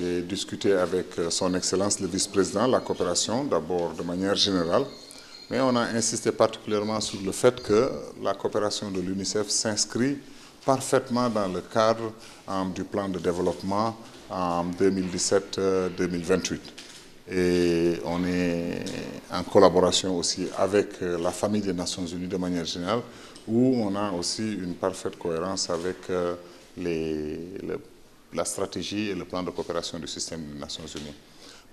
J'ai discuté avec son Excellence le vice-président, la coopération d'abord de manière générale, mais on a insisté particulièrement sur le fait que la coopération de l'UNICEF s'inscrit parfaitement dans le cadre du plan de développement en 2017-2028. Et on est en collaboration aussi avec la famille des Nations Unies de manière générale, où on a aussi une parfaite cohérence avec les, la stratégie et le plan de coopération du système des Nations Unies.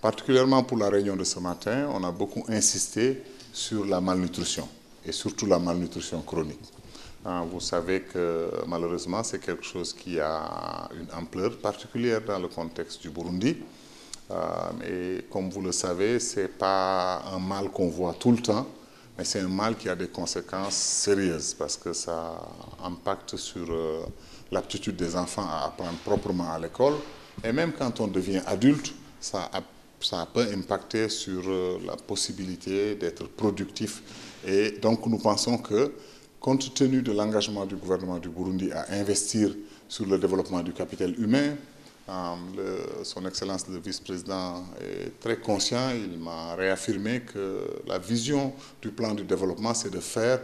Particulièrement pour la réunion de ce matin, on a beaucoup insisté sur la malnutrition, et surtout la malnutrition chronique. Hein, vous savez que malheureusement, c'est quelque chose qui a une ampleur particulière dans le contexte du Burundi. Euh, et comme vous le savez, ce n'est pas un mal qu'on voit tout le temps, mais c'est un mal qui a des conséquences sérieuses parce que ça impacte sur euh, l'aptitude des enfants à apprendre proprement à l'école. Et même quand on devient adulte, ça, ça peut impacter sur euh, la possibilité d'être productif. Et donc nous pensons que compte tenu de l'engagement du gouvernement du Burundi à investir sur le développement du capital humain, euh, son Excellence le vice-président est très conscient, il m'a réaffirmé que la vision du plan du développement, c'est de faire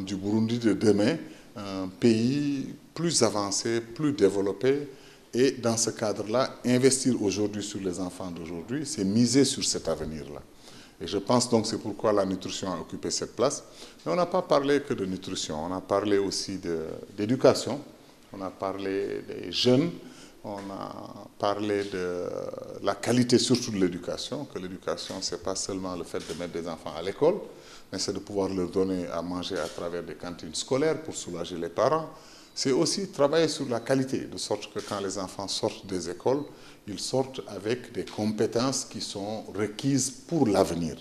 du Burundi de demain un pays plus avancé, plus développé, et dans ce cadre-là, investir aujourd'hui sur les enfants d'aujourd'hui, c'est miser sur cet avenir-là. Et je pense donc c'est pourquoi la nutrition a occupé cette place. Mais on n'a pas parlé que de nutrition, on a parlé aussi d'éducation, on a parlé des jeunes, on a parlé de la qualité surtout de l'éducation, que l'éducation, ce n'est pas seulement le fait de mettre des enfants à l'école, mais c'est de pouvoir leur donner à manger à travers des cantines scolaires pour soulager les parents. C'est aussi travailler sur la qualité, de sorte que quand les enfants sortent des écoles, ils sortent avec des compétences qui sont requises pour l'avenir.